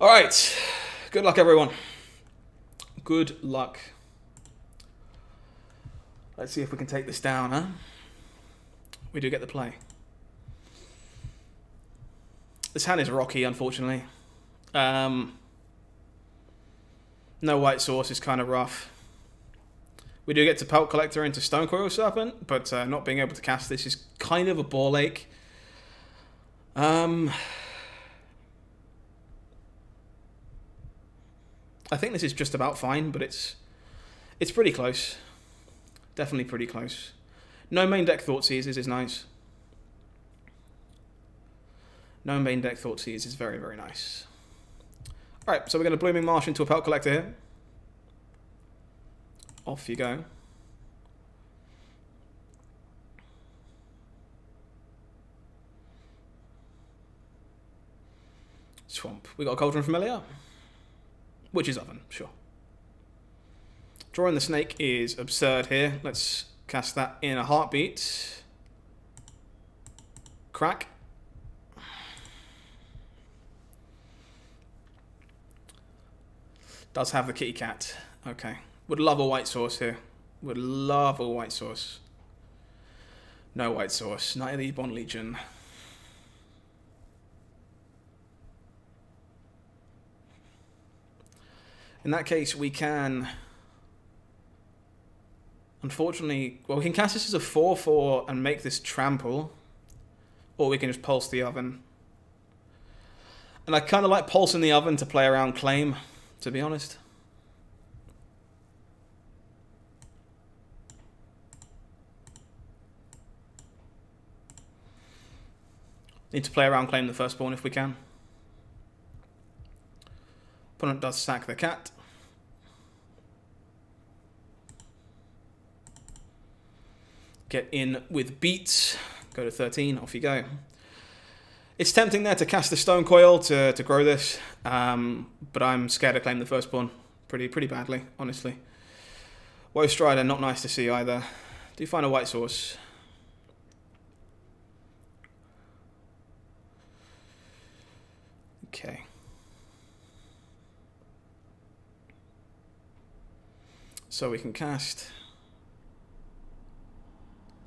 All right. Good luck, everyone. Good luck. Let's see if we can take this down, huh? We do get the play. This hand is rocky, unfortunately. Um, no white source is kind of rough. We do get to Pelt Collector into Stonecoil Serpent, but uh, not being able to cast this is kind of a ball ache. Um, I think this is just about fine, but it's it's pretty close. Definitely pretty close. No main deck Thoughtseizes is nice. No main deck Thoughtseizes is very, very nice. Alright, so we're going to Blooming Marsh into a Pelt Collector here. Off you go. Swamp. We got a Cauldron Familiar. Which is Oven, sure. Drawing the Snake is absurd here. Let's cast that in a heartbeat. Crack. Does have the kitty cat. Okay. Would love a white sauce here. Would love a white sauce. No white sauce. Knight of the Ebon Legion. In that case, we can... Unfortunately, well, we can cast this as a 4-4 and make this trample. Or we can just pulse the oven. And I kind of like pulsing the oven to play around claim, to be honest. Need to play around claim the firstborn if we can. Opponent does sack the cat. Get in with beats. Go to 13, off you go. It's tempting there to cast the Stonecoil to, to grow this, um, but I'm scared to claim the firstborn pretty pretty badly, honestly. Woe Strider, not nice to see either. Do find a white source. Okay. So we can cast.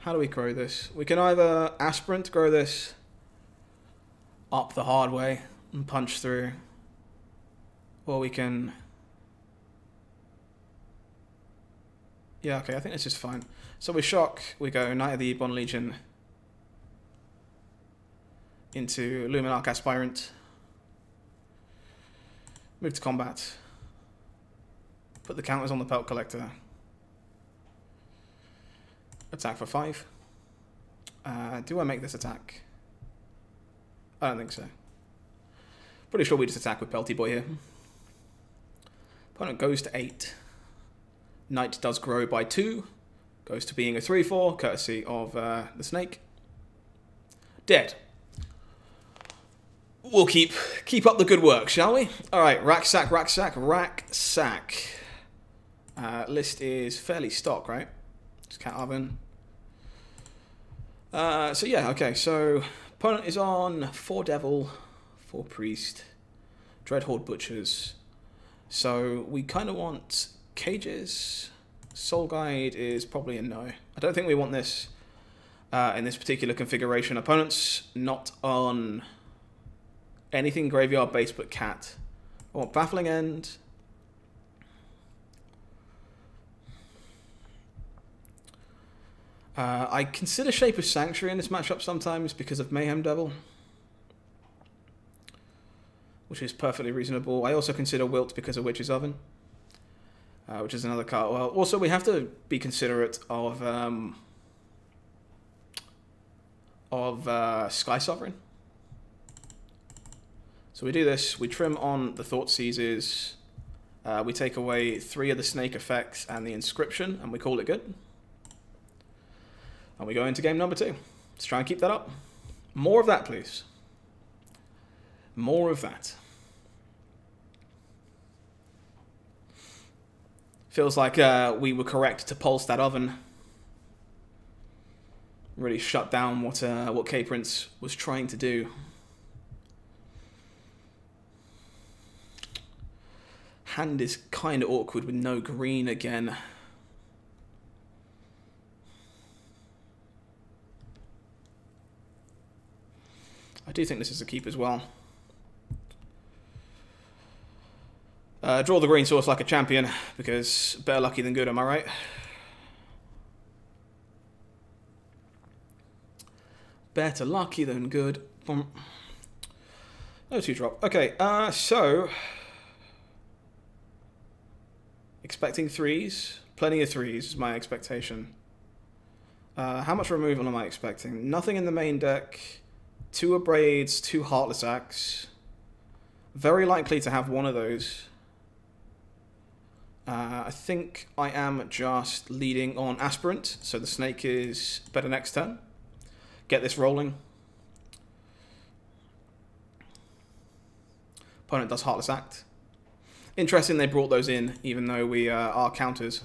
How do we grow this? We can either aspirant grow this up the hard way and punch through, or we can. Yeah, okay, I think this is fine. So we shock, we go Knight of the Ebon Legion into Luminarch Aspirant. Move to combat. Put the counters on the Pelt Collector. Attack for five. Uh, do I make this attack? I don't think so. Pretty sure we just attack with Pelty Boy here. Opponent goes to eight. Knight does grow by two. Goes to being a 3-4, courtesy of uh, the snake. Dead. We'll keep keep up the good work, shall we? Alright, rack sack, rack sack, rack sack. Uh, list is fairly stock, right? Oven. Uh, so yeah, okay, so opponent is on four devil, four priest, dreadhorde butchers. So we kind of want cages. Soul guide is probably a no. I don't think we want this uh, in this particular configuration. Opponent's not on anything graveyard based but cat. I want baffling end. Uh, I consider Shapers' Sanctuary in this matchup sometimes because of Mayhem Devil. Which is perfectly reasonable. I also consider Wilt because of Witch's Oven. Uh, which is another card. Well, also we have to be considerate of um, of uh, Sky Sovereign. So we do this. We trim on the Thoughtseizes. Uh, we take away three of the snake effects and the inscription, and we call it good. And we go into game number two. Let's try and keep that up. More of that, please. More of that. Feels like uh, we were correct to pulse that oven. Really shut down what uh, what K Prince was trying to do. Hand is kind of awkward with no green again. I do think this is a keep as well. Uh, draw the green source like a champion, because better lucky than good, am I right? Better lucky than good. No two drop. Okay, uh, so... Expecting threes. Plenty of threes is my expectation. Uh, how much removal am I expecting? Nothing in the main deck. Two Abrades, two Heartless Acts. Very likely to have one of those. Uh, I think I am just leading on Aspirant, so the Snake is better next turn. Get this rolling. Opponent does Heartless Act. Interesting they brought those in, even though we uh, are counters.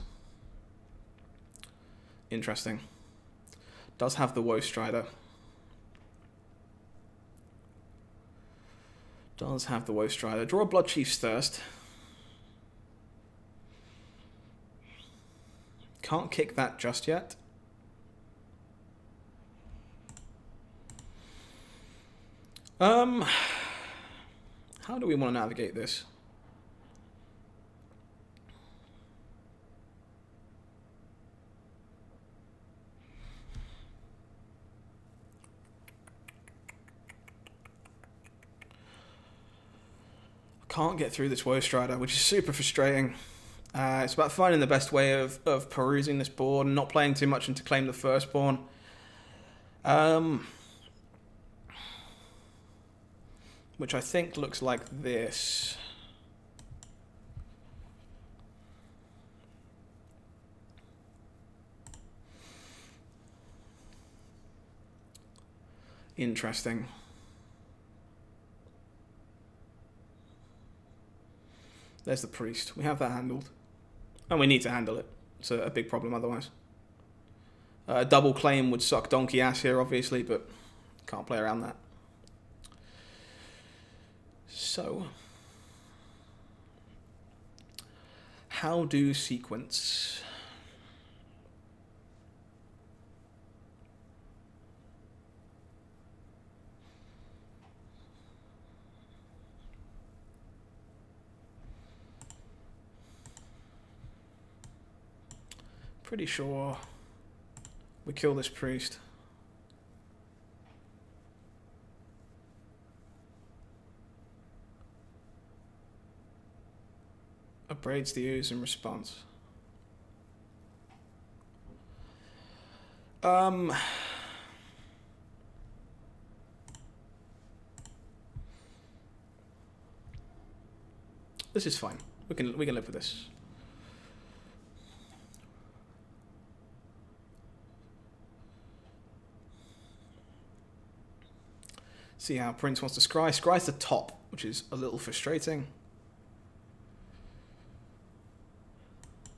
Interesting. Does have the Woe Strider. Does have the Woe Strider. Draw a Bloodchief's Thirst. Can't kick that just yet. Um, how do we want to navigate this? Can't get through this Woe Strider, which is super frustrating. Uh, it's about finding the best way of, of perusing this board and not playing too much into claim the firstborn. Um, which I think looks like this. Interesting. There's the priest. We have that handled. And we need to handle it. It's a, a big problem otherwise. Uh, a double claim would suck donkey ass here, obviously, but can't play around that. So, how do sequence? Pretty sure we kill this priest. Abrades the ooze in response. Um... This is fine. We can we can live with this. See how Prince wants to scry. Scry's the top, which is a little frustrating.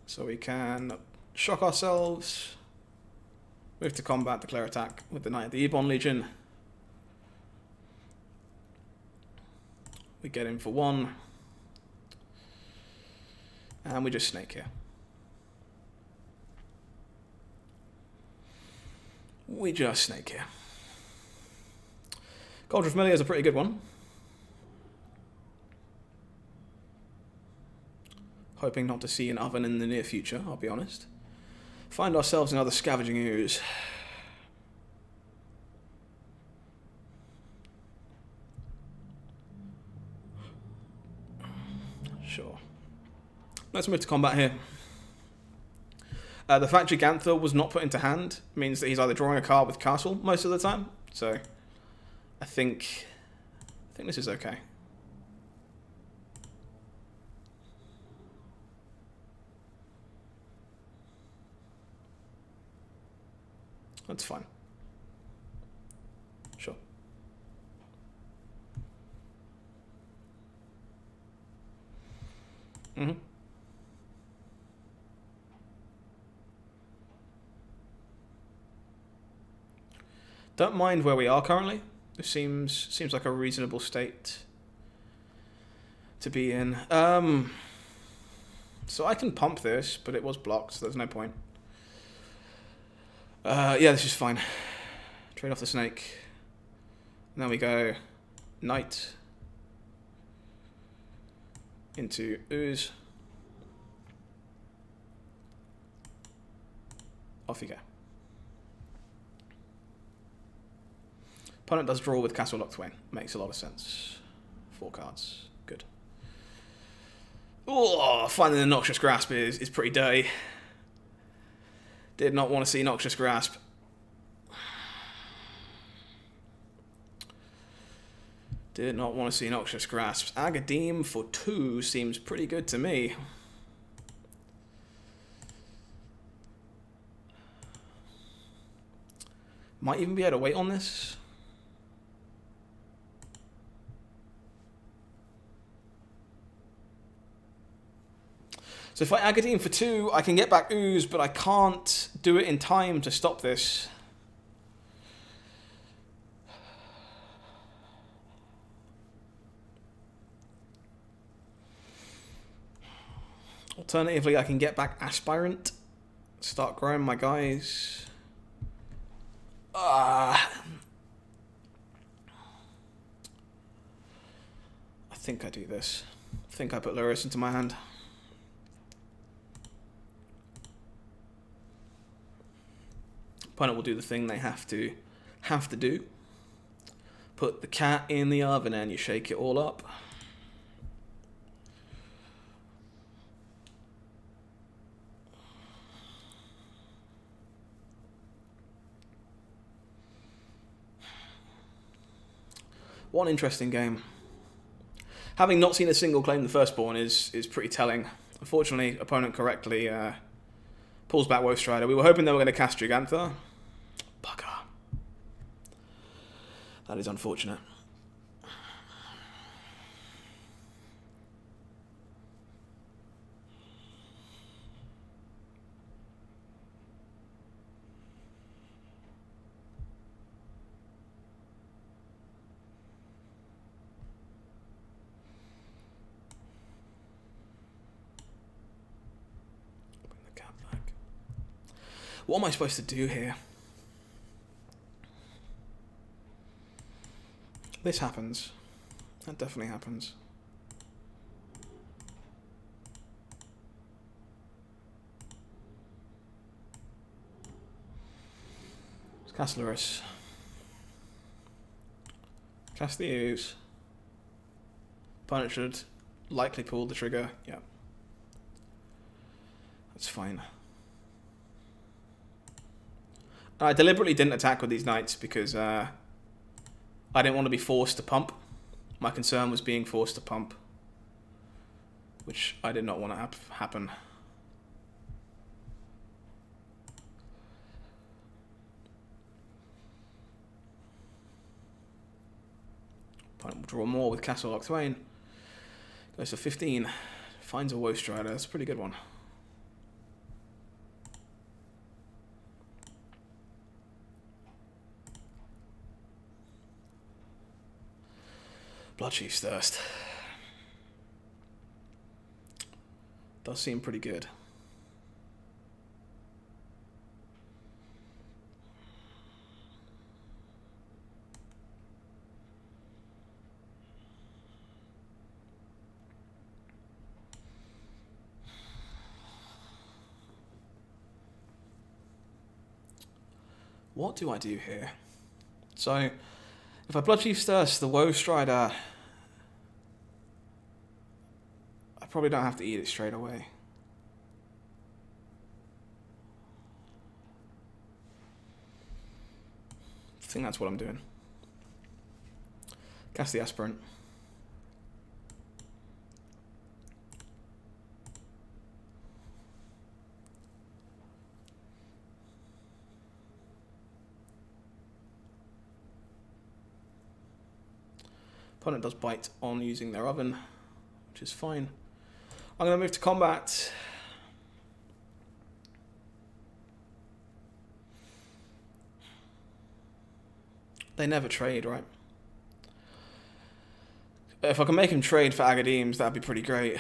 So we can shock ourselves, move to combat, declare attack with the Knight of the Ebon Legion. We get in for one. And we just snake here. We just snake here. Cauldron Familiar is a pretty good one. Hoping not to see an oven in the near future, I'll be honest. Find ourselves in other scavenging ooze. Sure. Let's move to combat here. Uh, the fact Jegantha was not put into hand means that he's either drawing a card with castle most of the time, so I think, I think this is okay. That's fine. Sure. Mm-hmm. Don't mind where we are currently. This seems seems like a reasonable state to be in. Um, So I can pump this, but it was blocked, so there's no point. Uh, yeah, this is fine. Trade off the snake. And then we go knight into ooze. Off you go. Opponent does draw with Castle Locthwain. Makes a lot of sense. Four cards. Good. Oh, finding the Noxious Grasp is, is pretty dirty. Did not want to see Noxious Grasp. Did not want to see Noxious Grasps. Agadeem for two seems pretty good to me. Might even be able to wait on this. So if I Agadeem for two, I can get back Ooze, but I can't do it in time to stop this. Alternatively, I can get back Aspirant, start growing my guys. Ah. I think I do this. I think I put Lurrus into my hand. Opponent will do the thing they have to have to do. Put the cat in the oven and you shake it all up. One interesting game. Having not seen a single claim the firstborn is is pretty telling. Unfortunately, opponent correctly uh, pulls back Woe Strider. We were hoping they were going to cast Jegantha. That is unfortunate. The back. What am I supposed to do here? This happens. That definitely happens. It's Castleris. Cast the ooze. Opponent should likely pull the trigger. Yeah. That's fine. I deliberately didn't attack with these knights because uh, I didn't want to be forced to pump. My concern was being forced to pump, which I did not want to hap happen. Draw more with Castle Locthwain. Goes to 15. Finds a Woe Strider. That's a pretty good one. Bloodchief's Thirst. Does seem pretty good. What do I do here? So, if I Bloodchief's Thirst, the Woe Strider, I probably don't have to eat it straight away. I think that's what I'm doing. Cast the Aspirant. Opponent does bite on using their oven, which is fine. I'm going to move to combat. They never trade, right? If I can make him trade for Agadeems, that'd be pretty great.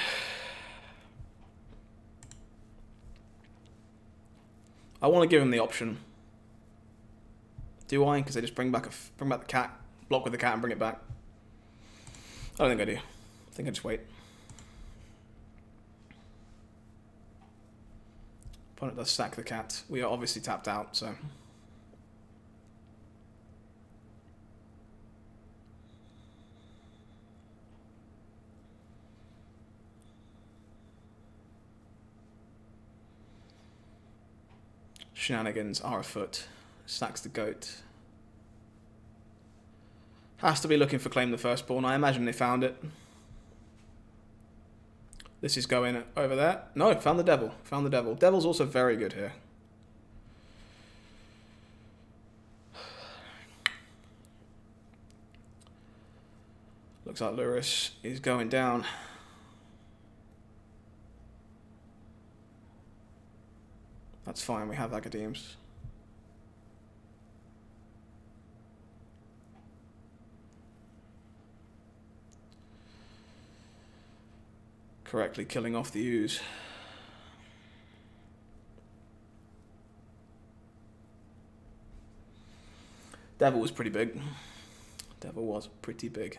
I want to give him the option. Do I? Because they just bring back a bring back the cat, block with the cat, and bring it back. I don't think I do. I think I just wait. Opponent does sack the cat. We are obviously tapped out, so. Shenanigans are afoot. Sacks the goat. Has to be looking for claim the firstborn. I imagine they found it. This is going over there. No, found the devil. Found the devil. Devil's also very good here. Looks like Lurrus is going down. That's fine, we have Agadeem's. Correctly killing off the ooze. Devil was pretty big. Devil was pretty big.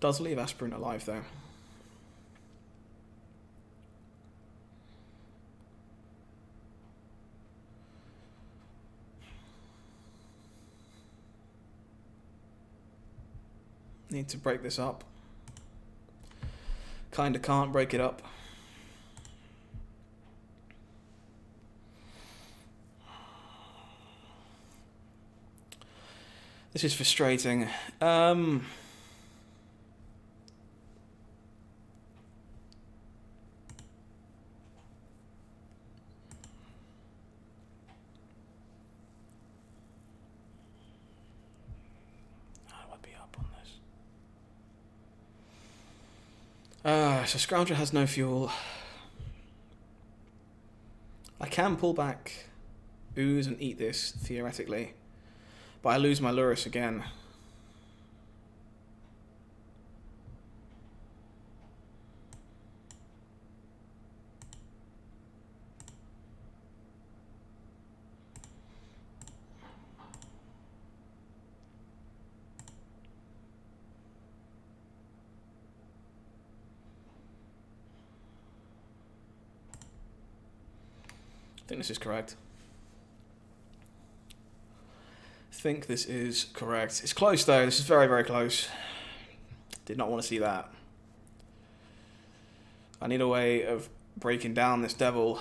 Does leave Aspirant alive though. Need to break this up. Kinda can't break it up. This is frustrating. Um, How do I be up on this? Ah, so Scrounger has no fuel. I can pull back ooze and eat this, theoretically. But I lose my Lurrus again. Think this is correct. think this is correct. It's close though. This is very, very close. Did not want to see that. I need a way of breaking down this devil.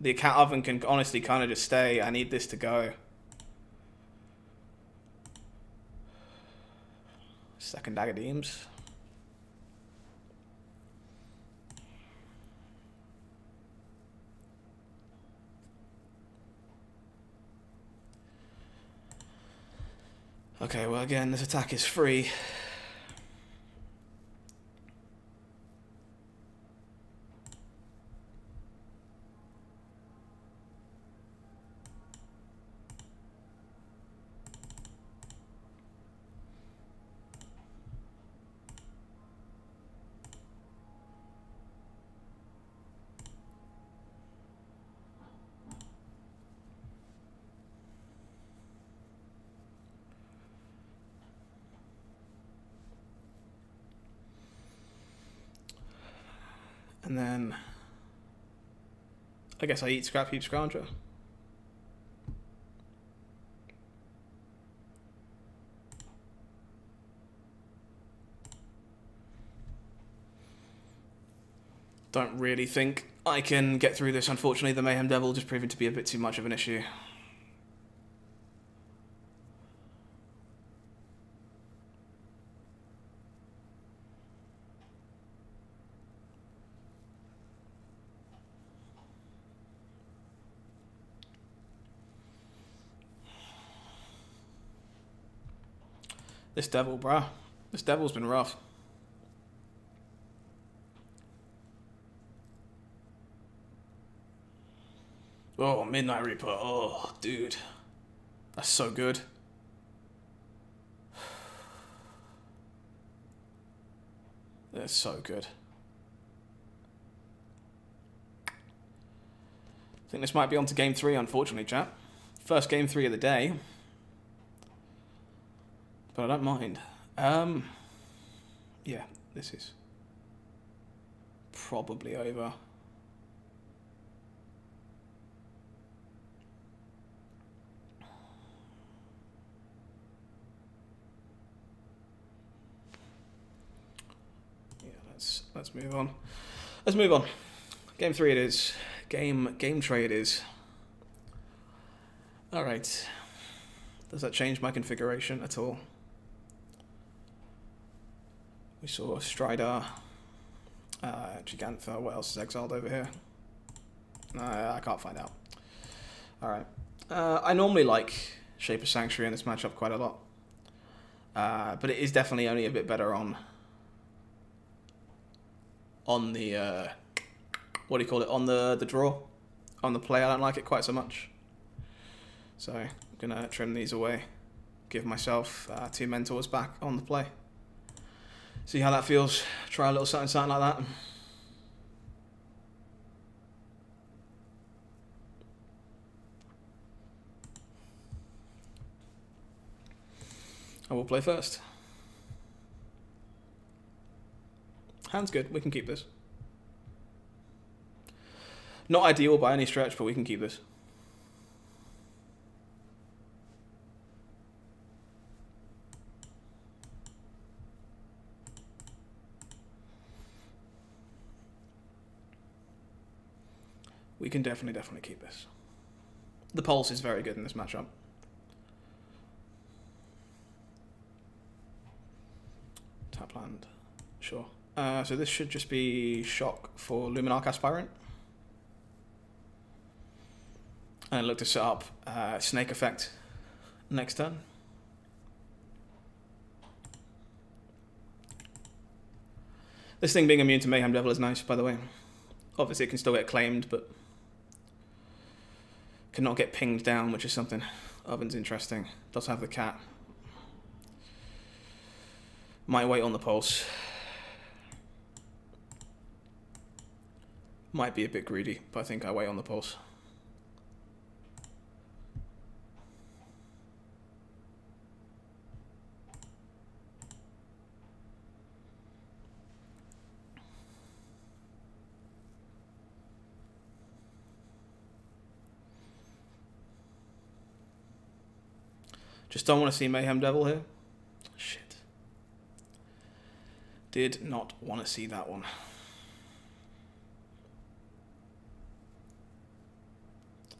The account oven can honestly kind of just stay. I need this to go. Second dagger deems. Okay, well again, this attack is free. And then I guess I eat scrap heap scrounger. Don't really think I can get through this, unfortunately. The Mayhem Devil just proving to be a bit too much of an issue. This devil, bruh. This devil's been rough. Oh, Midnight Reaper. Oh, dude. That's so good. That's so good. I think this might be on to game three, unfortunately, chap. First game three of the day. But I don't mind. Um, yeah, this is probably over. Yeah, let's let's move on. Let's move on. Game three it is. Game game trade is. All right. Does that change my configuration at all? We saw Strider, uh, Jegantha. What else is exiled over here? Uh, I can't find out. All right. Uh, I normally like Shapers' Sanctuary in this matchup quite a lot, uh, but it is definitely only a bit better on on the uh, what do you call it on the the draw on the play. I don't like it quite so much. So I'm gonna trim these away, give myself uh, two mentors back on the play. See how that feels. Try a little something, something like that. I will play first. Hand's good. We can keep this. Not ideal by any stretch, but we can keep this. We can definitely, definitely keep this. The pulse is very good in this matchup. Tap land. Sure. Uh, so this should just be shock for Luminarch Aspirant. And look to set up uh, Snake Effect next turn. This thing being immune to Mayhem Devil is nice, by the way. Obviously it can still get claimed, but cannot get pinged down, which is something Oven's interesting. Does have the cat. Might wait on the pulse. Might be a bit greedy, but I think I wait on the pulse. Just don't want to see Mayhem Devil here. Shit. Did not want to see that one.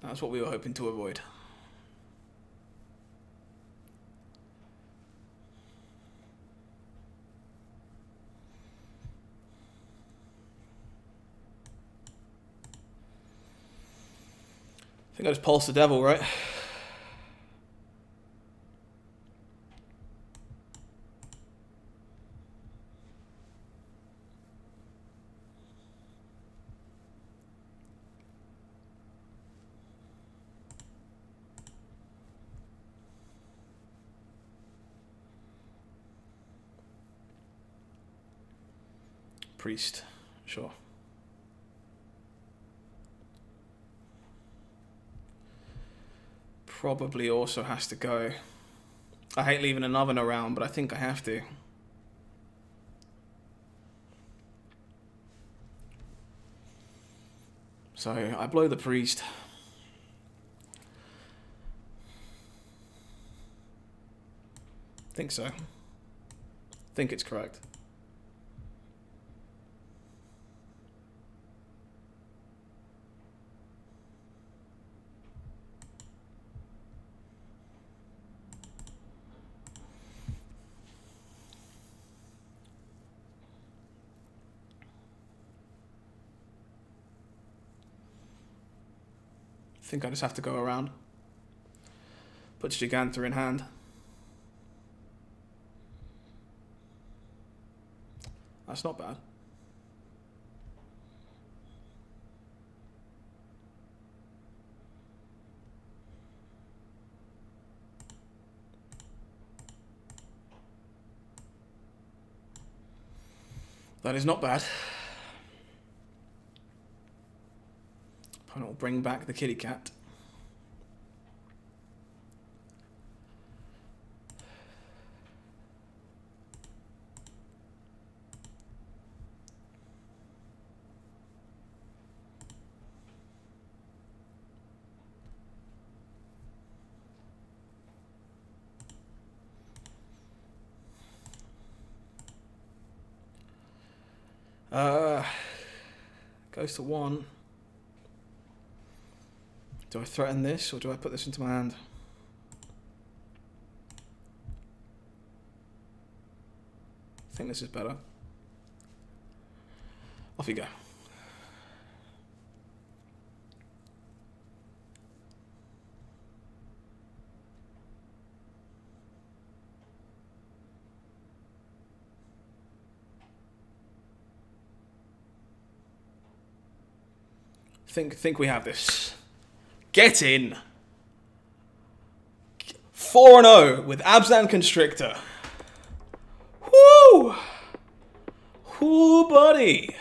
That's what we were hoping to avoid. I think I just pulsed the devil, right? Sure. Probably also has to go. I hate leaving an oven around, but I think I have to. So I blow the priest. Think so. Think it's correct. Think I just have to go around. Puts Jegantha in hand. That's not bad. That is not bad. And it'll bring back the kitty cat. Uh, goes to one. Do I threaten this or do I put this into my hand? I think this is better. Off you go. Think think we have this. Get in. 4 0 with Abzan Constrictor. Whoo! Whoo, buddy.